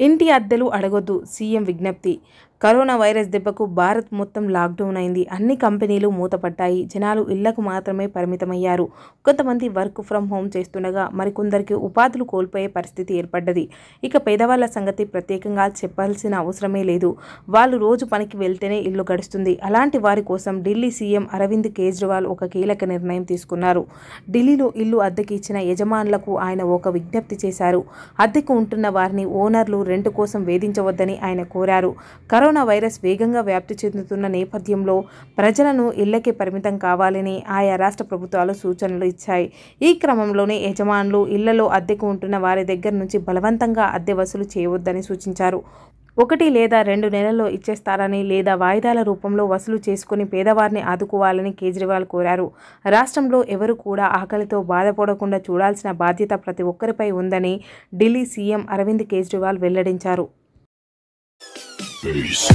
ఇంటి అద్దెలు అడగొద్దు సీఎం విజ్ఞప్తి కరోనా వైరస్ దెబ్బకు భారత్ మొత్తం లాక్డౌన్ అయింది. అన్ని కంపెనీలు మూతపడ్డాయి. జనాలు ఇళ్ళకు మాత్రమే పరిమితమయ్యారు. కొంతమంది వర్క్ ఫ్రం హోమ్ చేస్తుండగా మరికొందరికి ఉపాధులు కోల్పోయే పరిస్థితి ఏర్పడ్డది. ఇక పేదవాళ్ళ సంగతి ప్రత్యేకంగా చెప్పాల్సిన అవసరమే లేదు. వాళ్ళు రోజు పనికి వెళ్తేనే ఇల్లు గడుస్తుంది. అలాంటి వారి కోసం ఢిల్లీ సీఎం అరవింద్ కేజ్రీవాల్ ఒక కీలక నిర్ణయం తీసుకున్నారు. ఢిల్లీలో ఇల్లు అద్దెకి ఇచ్చిన యజమానులకు ఆయన ఒక విజ్ఞప్తి చేశారు. అద్దెకు ఉంటున్న వారిని ఓనర్లు రెంట్ కోసం వేధించవద్దని ఆయన కోరారు. కరోనా వైరస్ వేగంగా వ్యాప్తి చెందుతున్న నేపథ్యంలో ప్రజలను ఇళ్ళకే పరిమితం కావాలని ఆయా రాష్ట్ర ప్రభుత్వాలు సూచనలు ఇచ్చాయి. ఈ క్రమంలోనే యజమానులు ఇళ్ళలో అద్దెకు ఉంటున్న వారి దగ్గర నుంచి బలవంతంగా అద్దె వసూలు చేయవద్దని సూచించారు. ఒకటి లేదా రెండు నెలల్లో ఇచ్చేస్తారని లేదా వాయిదాల రూపంలో వసూలు చేసుకుని పేదవారిని ఆదుకోవాలని కేజ్రీవాల్ కోరారు. రాష్ట్రంలో ఎవరు కూడా ఆకలితో బాధపడకుండా చూడాల్సిన బాధ్యత ప్రతి ఒక్కరిపై ఉందని ఢిల్లీ సీఎం అరవింద్ కేజ్రీవాల్ వెల్లడించారు. Peace.